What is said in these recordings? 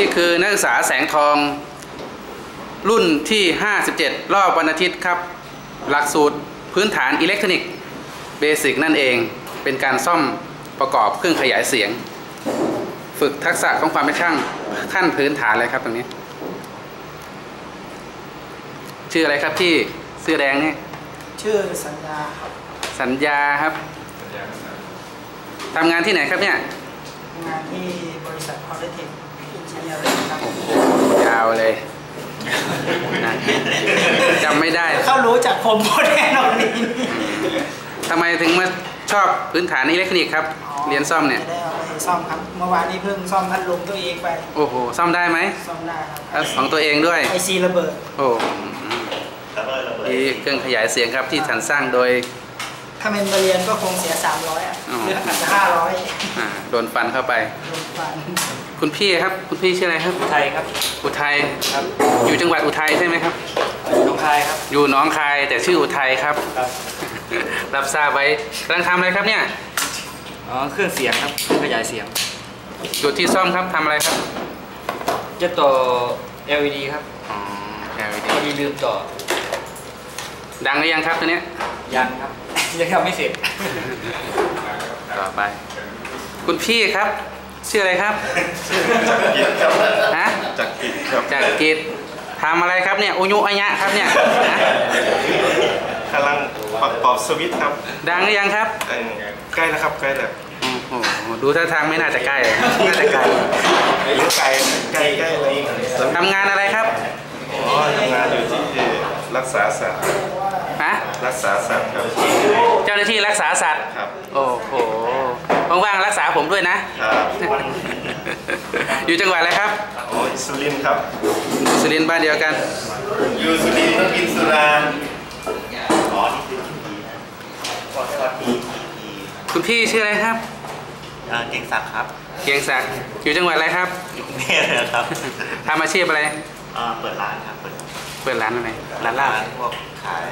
นี่คือนักศึกษาแสงทอง รุ่นที่ 57 รอบวันอาทิตย์ครับ หลักสูตรพื้นฐานอิเล็กทรอนิกส์ basic นั่นเองเป็นการซ่อมประกอบเครื่องขยายเสียง ฝึกทักษะของความเป็นช่างขั้นพื้นฐานเลยครับตรงนี้ ชื่ออะไรครับที่เสื้อแดงนี่ชื่อสัญญาครับ สัญญาครับทำงานที่ไหนครับเนี่ยงานที่บริษัท p o l i t e c h Engineering ครับ ยาวเลยนะจำไม่ได้เขารู้จากผมหมดแน่นอนนี่ทำไมถึงมาชอบพื้นฐานอิเล็กทรอนิกส์ครับ เรียนซ่อมเนี่ยจะได้เอาไปซ่อมครับ เมื่อวานนี้เพิ่งซ่อมพัดลมตัวเองไป โอ้โห ซ่อมได้ไหมซ่อมได้คแล้รัวของตัวเองด้วยไอซีระเบิด โอ้นี่เครื่องขยายเสียงครับที่สรรสร้างโดย ถ้าเป็นมาเรียนก็คงเสีย 300อะอ๋อหรืออาจจะ500อ่าโดนฟันเข้าไปรวมฟัน คุณพี่ครับ คุณพี่ชื่ออะไรครับไทยครับ อุทัยครับ อยู่จังหวัดอุทัยใช่ไหมครับน้องคายครับ อยู่หนองคายแต่ชื่ออุทัยครับ ครับ รับทราบไว้กำลังทำอะไรครับเนี่ย อ๋อ เครื่องเสียงครับเครื่องขยายเสียงอยู่ที่ซ่อมครับทำอะไรครับ จะต่อ LED ครับ อ๋อ LED พอดีลืมต่อ ดังหรือยังครับตัวเนี้ย ยังครับ ยังทำไม่เสร็จ ต่อไป คุณพี่ครับ ชื่ออะไรครับกิจครับฮะจากกิจครับจากกิจทำอะไรครับเนี่ยอุยุอัยะครับเนี่ยฮะกำลังประกอบสวิตช์ครับ ดังหรือยังครับเอ่อใกล้แล้วครับใกล้แล้วโอ้โหดูท่าทางไม่น่าจะใกล้เลยน่าจะไกลหรือไกลใกล้ใกล้แล้วทำงานอะไรครับอ๋อทำงานอยู่ที่รักษาสัตว์ฮะรักษาสัตว์ครับเจ้าหน้าที่รักษาสัตว์ครับโอ้โห ว่างๆรักษาผมด้วยนะครับอยู่จังหวัดอะไรครับอ๋อสุรินทร์ครับ สุรินทร์บ้านเดียวกัน อยู่สุรินทร์ต้องกินสุราคุณพี่ชื่ออะไรครับเอ่อเก่งศักดิ์ครับ เกียงศักดิ์อยู่จังหวัดอะไรครับ อยู่กรุงเทพเลยนะครับทำอาชีพอะไรเอ่อเปิดร้านครับ เปิดเปิดร้านอะไร ร้านลาบพวกขาย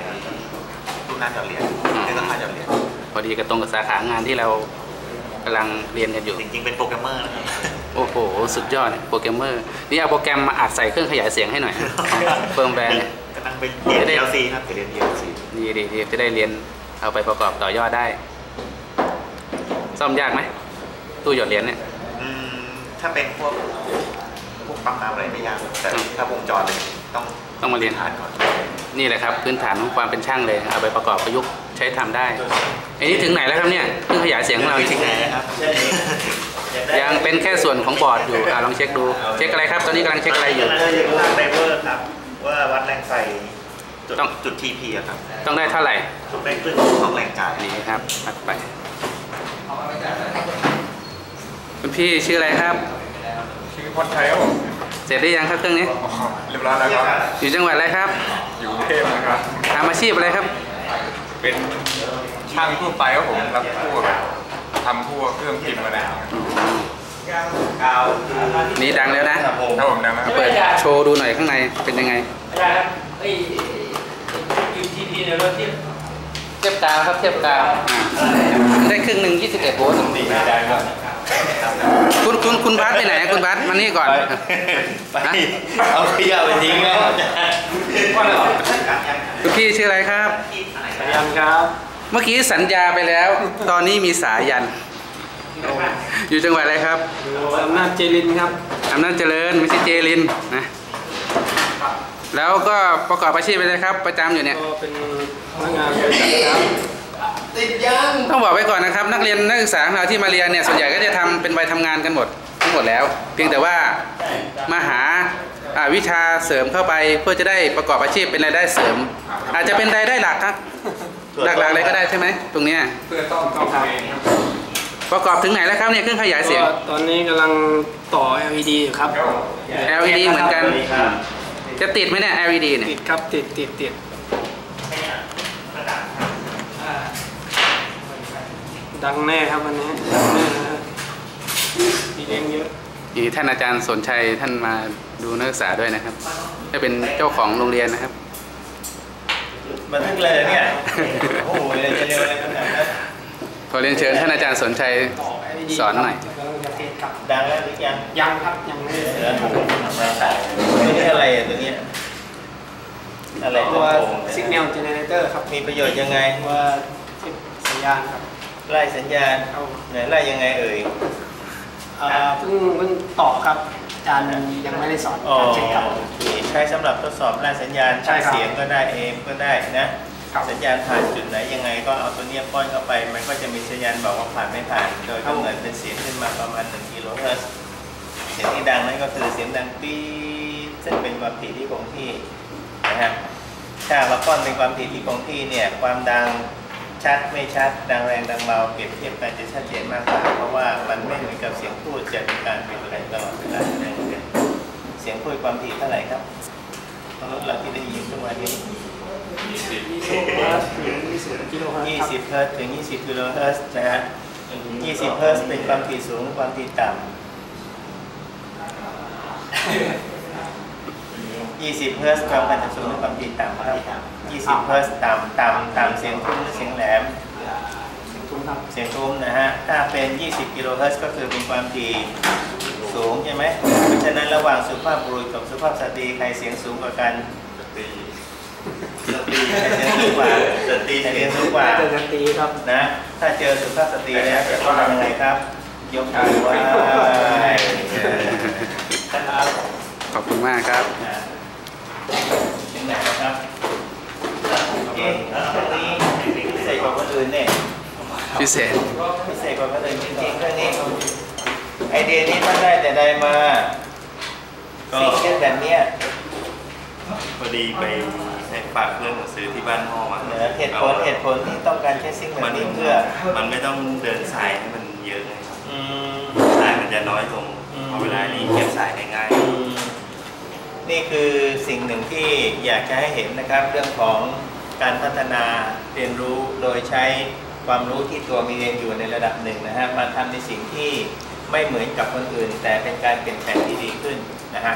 ตู้น้ำหยอดเหรียญอืมเรื่องราคาหยอดเหรียญพอดีกับตรงกับสาขางานที่เรา กำลังเรียนกันอยู่ จริงๆ เป็นโปรแกรมเมอร์นะครับโอ้โห สุดยอดโปรแกรมเมอร์ นี่เอาโปรแกรมมาอัดใส่เครื่องขยายเสียงให้หน่อย เฟิร์มแวร์เนี่ยกำลังไปเรียน PLC ครับไปเรียน PLC ดีดีดีจะได้เรียนเอาไปประกอบต่อยอดได้ ซ่อมยากไหมตู้หยอดเหรียญเนี่ยอืมถ้าเป็นพวกพวกปั๊มน้ำอะไรไม่ยากแต่อืมถ้าวงจรเลยต้องต้องมาเรียน ฐานก่อน นี่แหละครับ พื้นฐานของความเป็นช่างเลยเอาไปประกอบประยุกต์ ใช้ทำได้ไอ้นี่ถึงไหนแล้วครับเนี่ยเครื่องขยายเสียงของเราถึงไหนนะครับยังเป็นแค่ส่วนของบอร์ดอยู่อ่าลองเช็คดู เช็คอะไรครับ ตอนนี้กำลังเช็คอะไรอยู่น่าจะอยู่ข้างไดเวอร์ครับว่าวัดแรงไฟจุดต้องจุด TP อะครับ ต้องได้เท่าไหร่ได้ครึ่งของแรงจ่ายนี่ครับถัดไปคุณพี่ชื่ออะไรครับ ชื่อพรชัยครับผมเสร็จหรือยังครับเครื่องนี้เรียบร้อยแล้วครับ อยู่จังหวัดอะไรครับ อยู่กรุงเทพนะครับทำอาชีพอะไรครับ เป็นช่างทั่วไปครับผมรับพวกทำพวกเครื่องพิมพ์อะไรอย่างเงี้ยนี่ดังแล้วนะครับผมดังนะครับเปิดโชว์ดูหน่อยข้างในเป็นยังไงอาจารย์ครับไอ้ยูทีพีเนี่ยเราเทียบเทียบกาวครับเทียบกาวอ่าได้ครึ่งหนึ่ง21โวลต์ดีใจครับคุณคุณคุณพัดไปไหนคุณพัดมานี่ก่อนไปเอาขยะไปทิ้งแล้วคุณพี่ชื่ออะไรครับพ ยายามครับ เมื่อกี้สัญญาไปแล้ว ตอนนี้มีสายัน อยู่จังหวัดอะไรครับอำนาจเจรินครับอำนาจเจริญไม่ใช่เจรินนะแล้วก็ประกอบอาชีพอะไรครับ ประจำอยู่เนี่ยก็เป็นพนักงานบริษัทครับต้องบอกไว้ก่อนนะครับ นักเรียนนักศึกษาของเราที่มาเรียนเนี่ยส่วนใหญ่ก็จะทำเป็นใบทำงานกันหมดทั้งหมดแล้ว เพียงแต่ว่ามาหาอ่า วิชาเสริมเข้าไปเพื่อจะได้ประกอบอาชีพเป็นรายได้เสริม อาจจะเป็นรายได้หลักครับหลักๆเลยก็ได้ใช่ไหมตรงเนี้ยเพื่อต้องต้องเองครับประกอบถึงไหนแล้วครับเนี่ยเครื่องขยายเสียงก็ตอนนี้กำลังต่อ LED อยู่ครับ LED เหมือนกัน จะติดไหมเนี่ย LED เนี่ยติดครับติดติดติดดังแน่ครับวันนี้ดังแน่นะฮะมีเลี้ยงเยอะ มีท่านอาจารย์สนชัยท่านมาดูนักศึกษาด้วยนะครับจะเป็นเจ้าของโรงเรียนนะครับมันทึกเลยเนี่ยโอ้โหจะเร็วอะไรขนาดนั้นขอเรียนเชิญท่านอาจารย์สนชัยสอนหน่อยกำลังจะติดครับดังแล้วหรือยังยังครับยังไม่ได้เหลือตัวนี้อะไรอะตัวเนี้ยอะไรตัวลำโพงสิกแนลเจเนเรเตอร์ครับมีประโยชน์ยังไงตัวที่สัญญาณครับไล่สัญญาณเอาไหนไล่ยังไงเอ่ย เอ่อเพิ่งเพิ่งต่อครับอาจารย์ยังไม่ได้สอนอ๋อการเช็คครับโอเคใช้สำหรับทดสอบไล่สัญญาณใช่ครับเสียงก็ได้เอมก็ได้นะ ครับสัญญาณผ่านจุดไหนยังไงก็เอาตัวเนี้ยป้อนเข้าไป มันก็จะมีสัญญาณบอกว่าผ่านไม่ผ่าน โดยกำเนิดเป็นเสียงขึ้นมาประมาณ1กิโลเฮิรตซ์เสียงที่ดังนั่นก็คือเสียงดังปี๊ดซึ่งเป็นความถี่ที่คงที่นะฮะถ้าเราป้อนเป็นความถี่ที่คงที่เนี่ยความดัง ชัดไม่ชัดดังแรงดังเบาเปรียบเทียบกันจะชัดเจนมากกว่าเพราะว่ามันไม่เหมือนกับเสียงพูดจะมีการเปลี่ยนแปลงตลอดเวลานั่นเองเสียงพูดความถี่เท่าไหร่ครับมนุษย์เราที่ได้ยินทุกวันนี้20กิโลเฮิรตซ์ครับ20เฮิร์ตซ์ถึง 20กิโลเฮิรตซ์นะฮะ20เฮิร์ตซ์เป็นความถี่สูงความถี่ต่ำ20เฮิร์ตซ์ความถี่สูงความถี่ต่ำครับ20เฮิร์ตซ์ต่ำต่ำต่ำเสียงทุ้มหรือเสียงแหลม ทุน ครับเสียงทุ้มนะฮะ ถ้าเป็น 20 กิโลเฮิรตซ์ก็คือเป็นความถี่สูงใช่ไหมเพราะฉะนั้นระหว่างสุภาพบุรุษกับสุภาพสตรีใครเสียงสูงกว่ากันสตรีสตรีใครเสียงสูงกว่าสตรีใครเสียงสูงกว่าเดินดนตรีครับนะ ถ้าเจอสุภาพสตรีแล้วจะต้องทำยังไงครับ ยกมือไหว้ครับขอบคุณมากครับถึงไหนนะครับเอ๊ะตรงนี้พิเศษกว่าคนอื่นเนี่ย พิเศษ พิเศษกว่าคนอื่นจริงๆเรื่องนี้ไอเดียนี้ท่านได้แต่ใดมาก็สิ่งเช่นแบบเนี้ยพอดีไปให้ฝากเรื่องหนังสือที่บ้านพ่อมาเหนือเหตุผลเหตุผลที่ต้องการใช้สิ่งแบบมันนี้เพื่อ มันไม่ต้องเดินสายให้มันเยอะไงครับอืมสายมันจะน้อยลงอืมพอเวลานี้เก็บสายได้ง่ายอืมนี่คือสิ่งหนึ่งที่อยากจะให้เห็นนะครับเรื่องของการพัฒนาเรียนรู้โดยใช้ ความรู้ที่ตัวมีเรียนอยู่ในระดับหนึ่งนะฮะมาทำในสิ่งที่ไม่เหมือนกับคนอื่น แต่เป็นการเปลี่ยนแปลงที่ดีขึ้นนะฮะ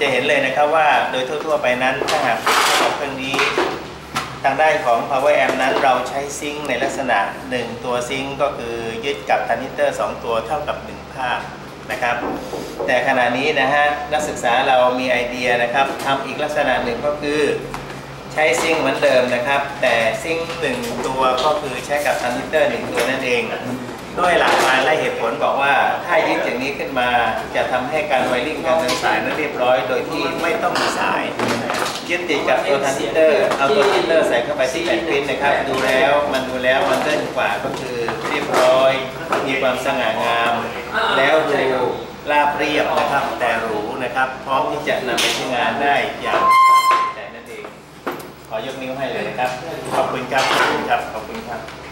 จะเห็นเลยนะครับว่าโดยทั่ว ๆ ไปนั้นถ้าหากเทียบกับเครื่องนี้ ทางด้านของ power amp นั้นเราใช้ซิงค์ในลักษณะ 1 ตัว sink ก็คือยึดกับทรานซิสเตอร์ 2 ตัวเท่ากับ 1 ภาคนะครับแต่ขณะนี้นะฮะนักศึกษาเรามีไอเดียนะครับทำอีกลักษณะหนึ่งก็คือ ใช้ sink เหมือนเดิมนะครับ แต่ sink หนึ่งตัวก็คือใช้กับทรานซิสเตอร์หนึ่งตัวนั่นเอง ด้วยหลักการและเหตุผลบอกว่าถ้ายึดอย่างนี้ขึ้นมาจะทำให้การ wiring การเดินสายนั้นเรียบร้อย โดยที่ไม่ต้องมีสายยึดติดกับตัวทรานซิสเตอร์เอาตัวทรานซิสเตอร์ใส่เข้าไปที่แผ่นพิมพ์นะครับ ดูแล้วมันดูแล้วมันเดินกว่าก็คือเรียบร้อย มีความสง่างาม แล้วดูราบเรียบนะครับแต่หรูนะครับ พร้อมที่จะนำไปใช้งานได้อย่าง ขอยกนิ้วให้เลยนะครับ ขอบคุณครับ ขอบคุณครับ ขอบคุณครับ